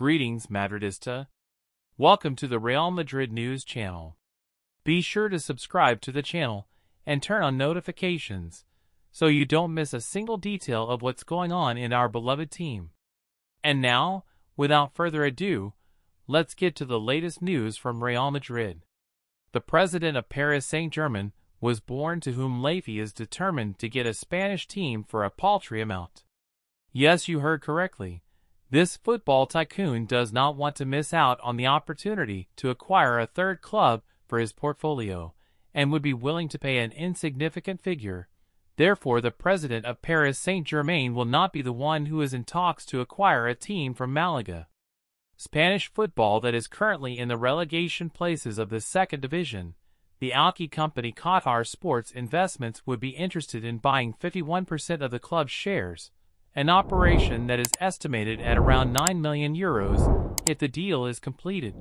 Greetings, Madridista. Welcome to the Real Madrid News channel. Be sure to subscribe to the channel and turn on notifications so you don't miss a single detail of what's going on in our beloved team. And now, without further ado, let's get to the latest news from Real Madrid. The president of Paris Saint-Germain was born to whom Lafay is determined to get a Spanish team for a paltry amount. Yes, you heard correctly. This football tycoon does not want to miss out on the opportunity to acquire a third club for his portfolio and would be willing to pay an insignificant figure. Therefore, the president of Paris Saint-Germain will not be the one who is in talks to acquire a team from Malaga. Spanish football that is currently in the relegation places of the second division. The Alki company Qatar Sports Investments would be interested in buying 51% of the club's shares an operation that is estimated at around 9 million euros if the deal is completed.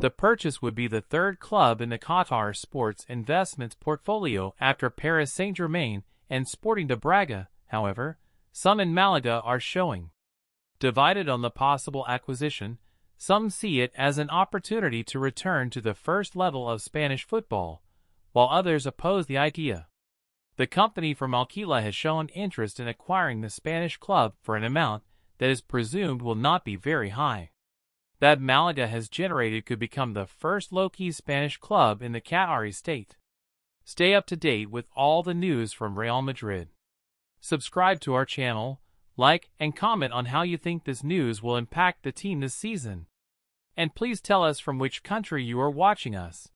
The purchase would be the third club in the Qatar Sports Investments portfolio after Paris Saint-Germain and Sporting de Braga, however, some in Malaga are showing. Divided on the possible acquisition, some see it as an opportunity to return to the first level of Spanish football, while others oppose the idea. The company from Alquila has shown interest in acquiring the Spanish club for an amount that is presumed will not be very high. That Malaga has generated could become the first low-key Spanish club in the Qatari state. Stay up to date with all the news from Real Madrid. Subscribe to our channel, like, and comment on how you think this news will impact the team this season. And please tell us from which country you are watching us.